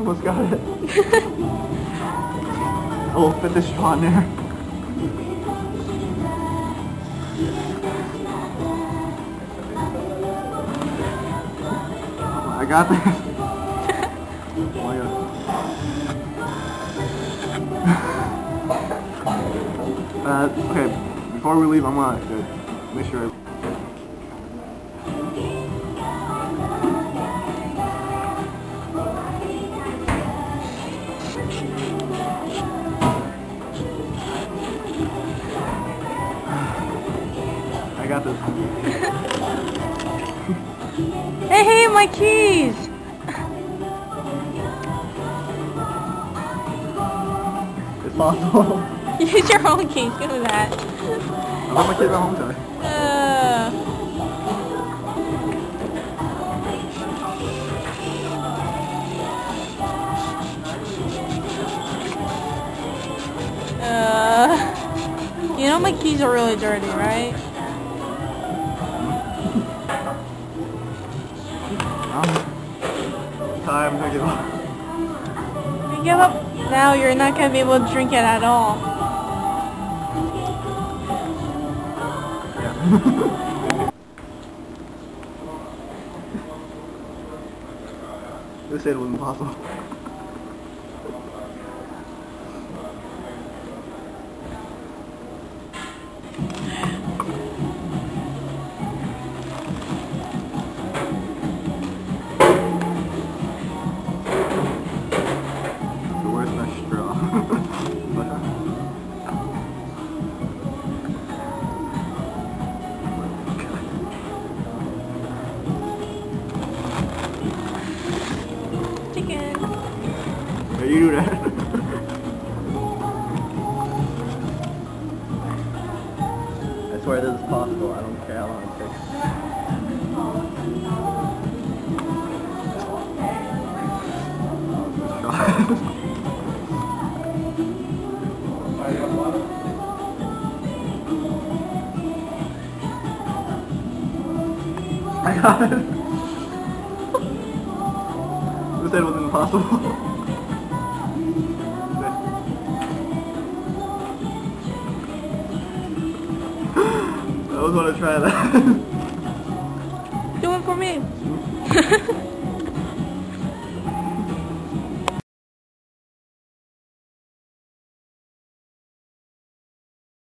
almost got it. Will fit this straw in there. I got this. oh my god. uh, okay, before we leave, I'm gonna make sure I I. Hey, hey, my keys! It's possible. Use your own keys, give me that. I left my kids at home today. Uh, uh, you know my keys are really dirty, right? Time to give up. You give up now, you're not gonna be able to drink it at all. Yeah. They said it was impossible. You do that. I swear this is possible. I don't care how long it takes. I got it. Who said it was impossible? Always want to try that. Do it for me.